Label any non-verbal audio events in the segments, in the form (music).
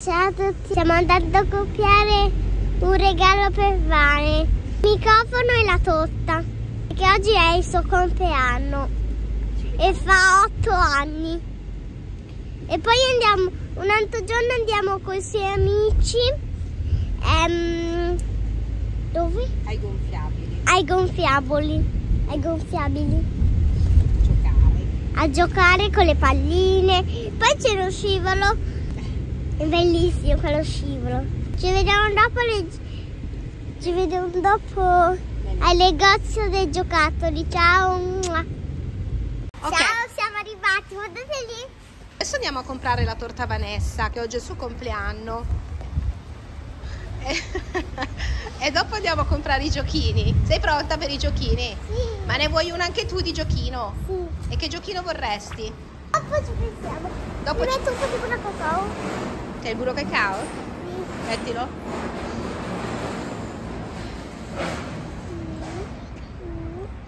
Ciao a tutti, stiamo andando a copiare un regalo per Vane, il microfono e la torta, perché oggi è il suo compleanno e fa otto anni. E poi andiamo, un altro giorno andiamo con i suoi amici. Ehm, dove? Ai gonfiabili. Ai gonfiabili. Ai gonfiabili. Giocare. A giocare con le palline. Poi c'è lo scivolo. È bellissimo quello scivolo. Ci vediamo dopo le... Ci vediamo dopo al negozio dei giocattoli. Ciao. Ok. Ciao, siamo arrivati. Guardate lì. Adesso andiamo a comprare la torta Vanessa, che oggi è il suo compleanno. E, (laughs) e dopo andiamo a comprare i giochini. Sei pronta per i giochini? Sì. Ma ne vuoi uno anche tu di giochino? Sì. E che giochino vorresti? Dopo ci pensiamo. Dopo Mi ci- metto un po' di buona cacao. C'è il burro cacao? Mettilo.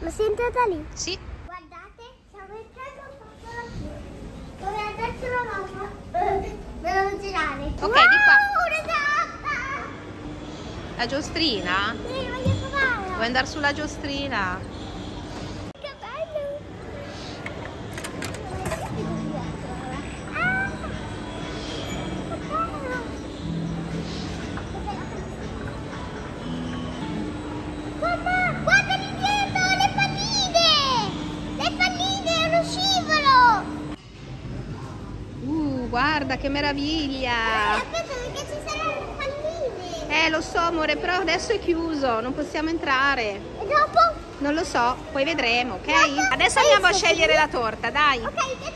Ma sento da lì? Sì. Guardate, siamo entrati proprio qui. Dove adesso la mamma (laughs) la devo girare. Ok, wow, di qua. La giostrina? Sì, voglio provarla. Vuoi andare sulla giostrina? Guarda che meraviglia! Aspetta, perché ci saranno le palline! Eh, lo so, amore, però adesso è chiuso, non possiamo entrare. E dopo? Non lo so, poi vedremo, ok? Guarda, Adesso andiamo a scegliere la torta, dai. Ok,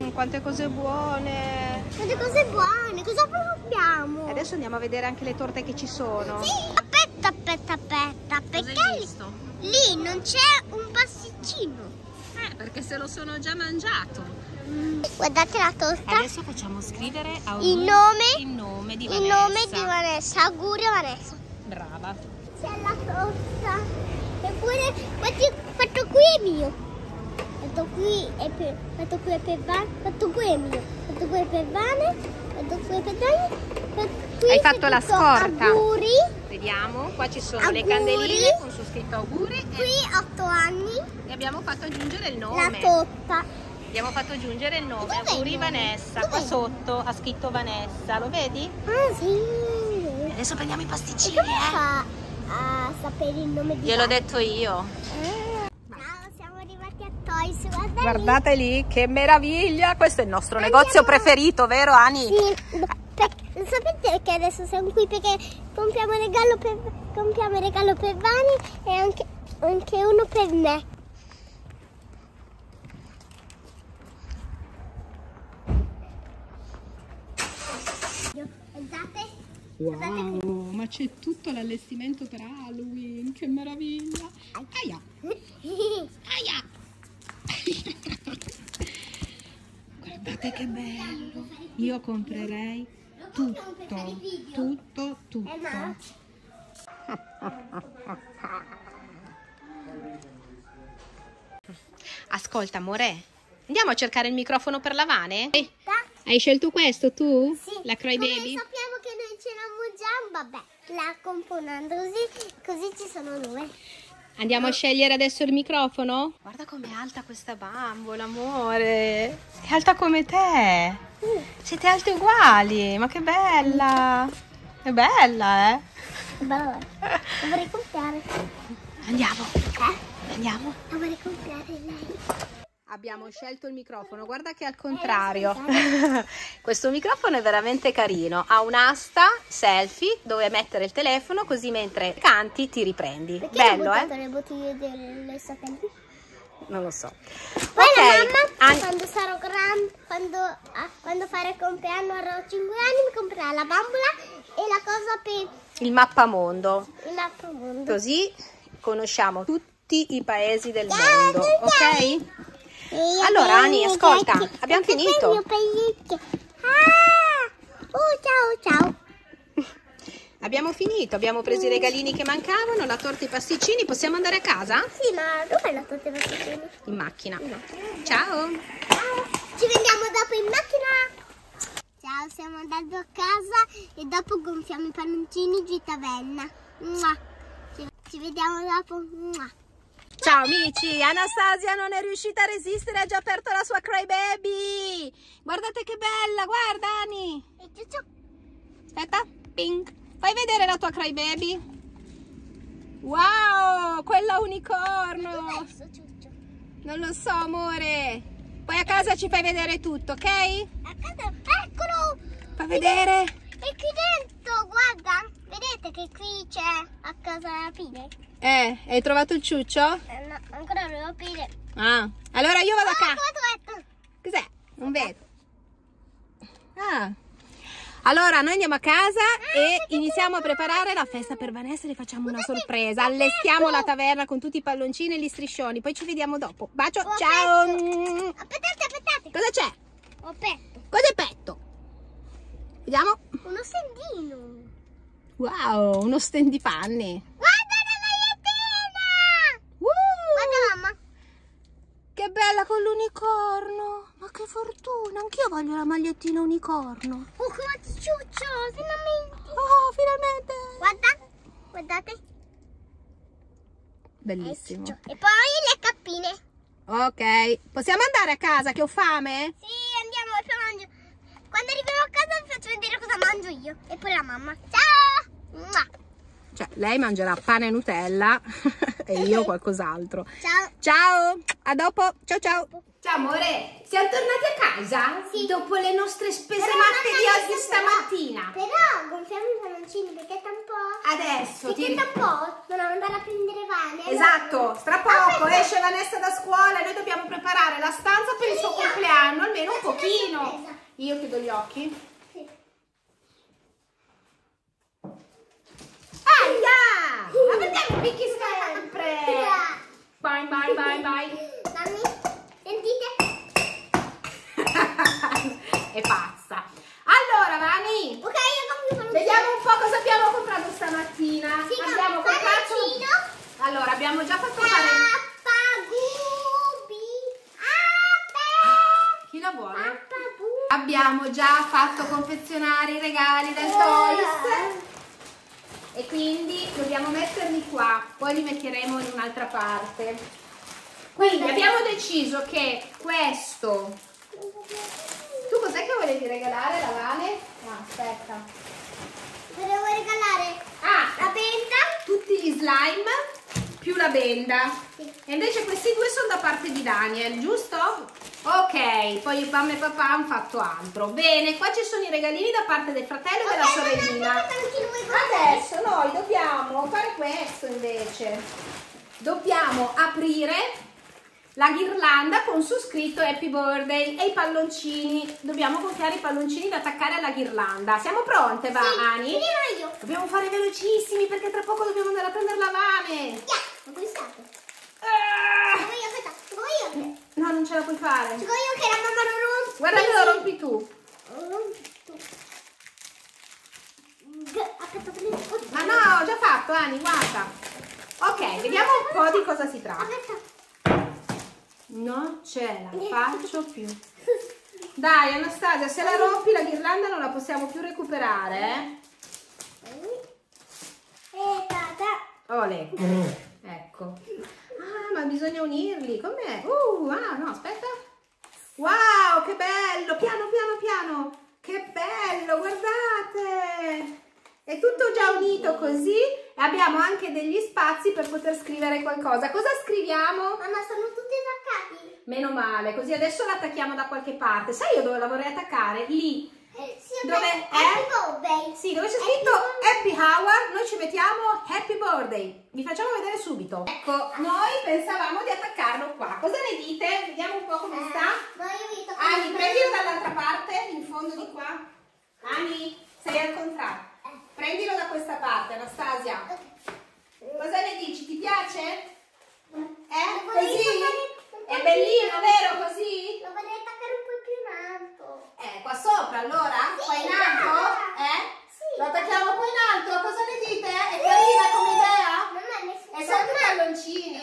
Mm, Quante cose buone. Quante cose buone, cosa proviamo? Adesso andiamo a vedere anche le torte che ci sono. Sì, aspetta, aspetta, aspetta, perché lì, lì non c'è un pasticcino. Eh, perché se lo sono già mangiato. Guardate la torta, Adesso facciamo scrivere a il nome, il nome di il Vanessa. nome di Vanessa, augurio Vanessa. Brava. C'è la torta, eppure questo, questo qui è mio. Questo qui è per, questo qui è per Vane, questo qui è mio. Questo qui è per Vane, questo qui è per Dani. Hai fatto la scorta. Auguri, Vediamo, qua ci sono le Auguri. candeline con su scritto auguri qui e, 8 anni, e abbiamo fatto aggiungere il la nome. torta. Abbiamo fatto aggiungere il nome, auguri? Vanessa. Dov'è Qua sotto ha scritto Vanessa, lo vedi? Ah sì. Adesso prendiamo i E pasticcini, come eh. fa a sapere il nome di Gliel'ho detto io. Ah. Ciao, siamo arrivati a Toys, guarda lì. Guardate lì, che meraviglia! Questo è il nostro Andiamo- negozio preferito, vero Ani? Sì, per- sapete che adesso siamo qui perché compriamo il regalo per, compriamo il regalo per Vani e anche, anche uno per me. Guardate, Wow, ma c'è tutto l'allestimento per Halloween, che meraviglia! Aia, aia! Guardate che bello! Io comprerei tutto, tutto, tutto. Ascolta, amore, andiamo a cercare il microfono per la Vane? Hai scelto questo tu? Sì, La come Crybaby? sappiamo che noi ce l'abbiamo già, vabbè, la componendo così, così ci sono due. Andiamo a scegliere adesso il microfono? Guarda com'è alta questa bambola, amore. È alta come te. Siete alte uguali, ma che bella. È bella, eh? Bello, la vorrei comprare. Andiamo, Eh? andiamo. La vorrei comprare lei. Abbiamo scelto il microfono, guarda che è al contrario. (laughs) Questo microfono è veramente carino. Ha un'asta selfie dove mettere il telefono così mentre canti ti riprendi. Perché Bello, eh? le bottiglie delle satelliti? Non lo so. Poi Ok, la mamma, an- quando sarò grande, quando, ah, quando farò il compleanno avrò 5 anni, mi comprerà la bambola e la cosa per il mappamondo. il altro mondo. Così conosciamo tutti i paesi del mondo, ok? Allora, Ani, ascolta, abbiamo finito. Ah! Oh, ciao, ciao. (laughs) Abbiamo finito, abbiamo preso i regalini che mancavano, la torta e i pasticcini, possiamo andare a casa? Sì, ma dov'è la torta di In macchina. Ciao! Ciao. Ci vediamo dopo in macchina. andando a casa e dopo gonfiamo i palloncini in taverna. Mua. Ci, ci vediamo dopo. Ciao amici, Anastasia non è riuscita a resistere, ha già aperto la sua Crybaby. Guardate che bella, guarda Ani. Aspetta, pink. Fai vedere la tua Crybaby. Wow, quella unicorno. Non lo so, amore. Poi a casa ci fai vedere tutto, ok? A casa, eccolo! Fai vedere. E qui dentro, guarda, vedete che qui c'è a casa la pile? Eh, hai trovato il ciuccio? Eh, no, ancora non devo aprire. Ah, allora io vado a Ah, casa. Cos'è? Non vedo. Ah. Allora, noi andiamo a casa e iniziamo a preparare la festa per Vanessa e le facciamo una sorpresa. Allestiamo la taverna con tutti i palloncini e gli striscioni. Poi ci vediamo dopo. Bacio, Ho ciao! Aspettate, aspettate. Cosa c'è? Ho aperto. Cos'è petto? Vediamo. Uno stendino. Wow, uno stendipanni. Guarda bella con l'unicorno. Ma che fortuna, anch'io voglio la magliettina unicorno. Oh, come ciuccio, finalmente. Oh, finalmente. Guarda, guardate. È Bellissimo. E poi le cappine. Ok, possiamo andare a casa che ho fame? Sì, andiamo poi mangio. Quando arriviamo a casa vi faccio vedere cosa mangio io. E poi la mamma. Ciao! Cioè, lei mangerà pane e Nutella (laughs) e io qualcos'altro. Ciao. Ciao, a dopo. Ciao ciao. Ciao amore, siamo tornati a casa? Sì. Dopo le nostre spese Però matte di oggi stamattina. Però gonfiamo i palloncini perché tra un po'. Adesso ti... Perché tra un po' dobbiamo andare a prendere Vane. Esatto, tra poco Aspetta. esce Vanessa da scuola e noi dobbiamo preparare la stanza per il suo Sì, compleanno, almeno un pochino. Io chiudo gli occhi. Sì. Aia! Ma perché mi picchi sempre? Bye bye bye bye. Dammi, sentite? (laughs) È pazza. Allora, Vani, Ok, io compro palloncini. vediamo un po' cosa abbiamo comprato stamattina. Sì, abbiamo ma comprato. Allora, abbiamo già fatto fare. Appa. Chi la vuole? Appagu. Abbiamo già fatto confezionare i regali del Toys. E quindi dobbiamo metterli qua, poi li metteremo in un'altra parte. Quindi abbiamo deciso che questo. Tu cos'è che volevi regalare la Vane? No, aspetta. Volevo regalare Ah, la benda. tutti gli slime più la benda. Sì. E invece questi due sono da parte di Daniel, giusto? Ok, poi mamma e papà hanno fatto altro. Bene, qua ci sono i regalini da parte del fratello e della Ok, mamma, sorellina. Adesso dobbiamo fare questo invece. Dobbiamo aprire la ghirlanda con su scritto Happy Birthday e i palloncini. Dobbiamo gonfiare i palloncini da attaccare alla ghirlanda. Siamo pronte, va, Sì, Ani? prima io. Dobbiamo fare velocissimi perché tra poco dobbiamo andare a prendere la vane. Yeah, ho gustato. Ah! Voglio, aspetta, io. No, non ce la puoi fare. Ci voglio che la mamma lo rompe. Guarda che lo rompi tu. Lo rompi tu. G- Aspetta, prima. Ma fatto, Ani, guarda. Ok, vediamo un po' di cosa si tratta. Non ce la faccio più. Dai, Anastasia, se la rompi la ghirlanda non la possiamo più recuperare, eh? Ole. Ecco. Ah, ma bisogna unirli. Com'è? Uh, ah, no, aspetta. Wow, che bello. Piano, piano, piano. Che bello, guardate. È tutto già unito così e abbiamo anche degli spazi per poter scrivere qualcosa. Cosa scriviamo? Mamma, sono tutti attaccati. Meno male, così adesso l'attacchiamo da qualche parte. Sai io dove la vorrei attaccare? Lì. Sì, Dove è? Happy birthday. Sì, dove c'è scritto Happy Hour, noi ci mettiamo Happy Birthday. Vi facciamo vedere subito. Ecco, noi pensavamo di attaccarlo qua. Cosa ne dite? Vediamo un po' come sta. Vi tocco Ani, il prendilo dall'altra parte, in fondo di qua. Ani, sei al contrario. Prendilo da questa parte, Anastasia. Cosa ne dici? Ti piace? Eh? Così? È bellino, vero? Così? Lo vorrei attaccare un po' più in alto. Eh, qua sopra allora? Sì, qua in alto? Eh? Sì. Lo attacchiamo qua in alto? Cosa ne dite? È carina come idea? Mamma. E sotto i palloncini.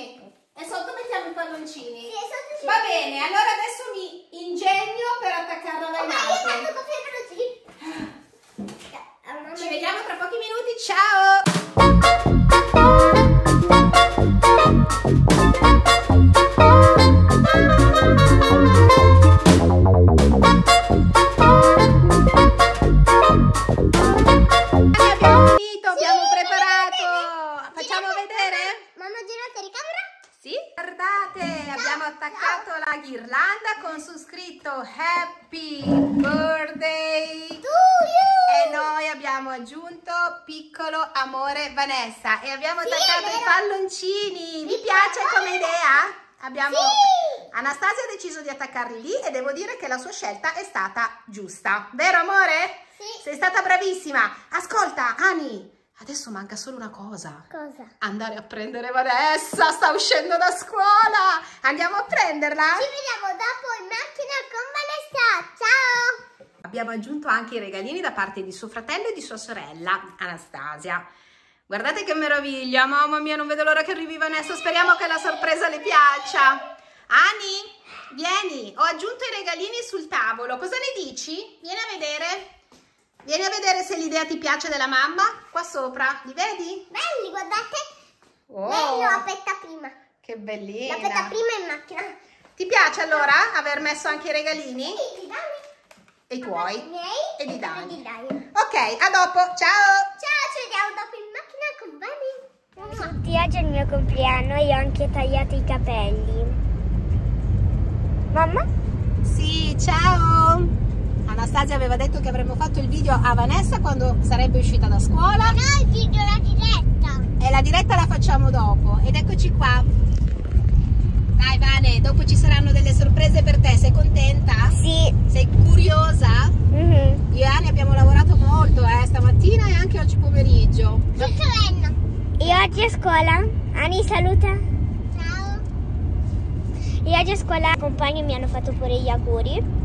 E sotto mettiamo i palloncini. Sì, Va bene, allora adesso mi ingegno per attaccarla là in alto. guardate, abbiamo attaccato la ghirlanda con su scritto Happy Birthday e noi abbiamo aggiunto piccolo amore Vanessa e abbiamo attaccato i palloncini. Vi piace come idea? Abbiamo... Sì. Anastasia ha deciso di attaccarli lì e devo dire che la sua scelta è stata giusta. Vero amore? Sì. Sei stata bravissima. Ascolta, Ani, adesso manca solo una cosa. Cosa? Andare a prendere Vanessa, sta uscendo da scuola. Andiamo a prenderla? Ci vediamo dopo in macchina con Vanessa. Ciao! Abbiamo aggiunto anche i regalini da parte di suo fratello e di sua sorella, Anastasia. Guardate che meraviglia, mamma mia, non vedo l'ora che arrivi Vanessa, speriamo che la sorpresa le piaccia. Ani, vieni, ho aggiunto i regalini sul tavolo, cosa ne dici? Vieni a vedere. Vieni a vedere se l'idea ti piace della mamma, qua sopra, li vedi? Belli, guardate. Oh, Bello, aspetta prima. che bellina. Aspetta prima in macchina. Ti piace allora aver messo anche i regalini? Sì, ti dai. E i tuoi? I miei E di Dani. di Dani. Ok, a dopo, ciao! Ciao, ci vediamo dopo in macchina con Bani. Tutti oggi è il mio compleanno e ho anche tagliato i capelli. Mamma? Sì, ciao! Anastasia aveva detto che avremmo fatto il video a Vanessa quando sarebbe uscita da scuola No, il video la diretta. e la diretta la facciamo dopo. Ed eccoci qua. Dai Vane, dopo ci saranno delle sorprese per te, sei contenta? Sì. Sei curiosa? Mhm. Io e Ani abbiamo lavorato molto eh, stamattina e anche oggi pomeriggio. E oggi a scuola? Ani saluta. Ciao. E oggi a scuola i compagni mi hanno fatto pure gli auguri.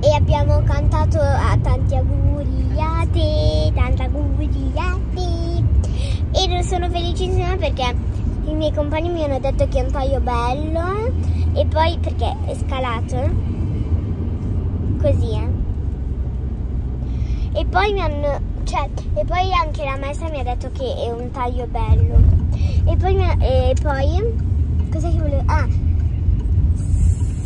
E abbiamo cantato a tanti auguri a te, tanti auguri a te. E sono felicissima perché i miei compagni mi hanno detto che è un taglio bello. E poi perché è scalato. Così, eh. E poi mi hanno. Cioè, e poi anche la maestra mi ha detto che è un taglio bello. E poi. E poi. Cos'è che volevo. Ah!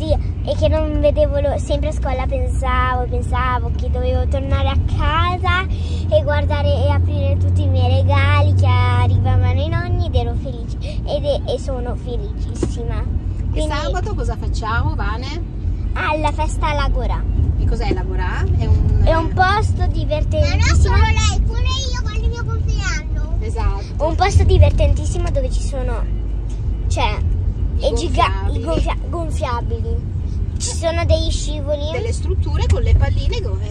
Sì, e che non vedevo sempre a scuola pensavo, pensavo che dovevo tornare a casa e guardare e aprire tutti i miei regali che arrivavano i nonni ed ero felice. Ed è- e sono felicissima. E Quindi sabato cosa facciamo, Vane? alla festa alla Gora. E cos'è Lavorà? È un, È un posto divertentissimo. lei, pure io quando il mio compleanno. Esatto. Un posto divertentissimo dove ci sono, cioè, I e giga- gonfiabili. i gonfia- gonfiabili. Ci sono degli scivoli Delle strutture con le palline dove...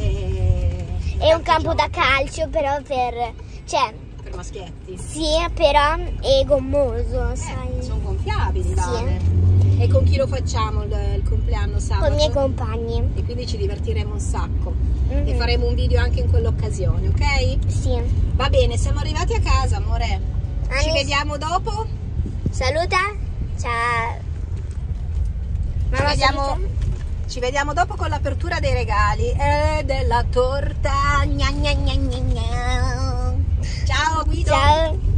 e un campo da calcio, però per, cioè, Per maschietti. sì, però è gommoso, Eh, sai. sono gonfiabili, Sì. E con chi lo facciamo il, il compleanno sabato? Con i miei compagni. E quindi ci divertiremo un sacco. Mhm. E faremo un video anche in quell'occasione, ok? Sì. Va bene, siamo arrivati a casa, amore. Ci Ani- vediamo dopo? Saluta. Ciao. Ci Mamma vediamo, ci vediamo dopo con l'apertura dei regali e della torta. Gna gna gna. Ciao Guido. Ciao.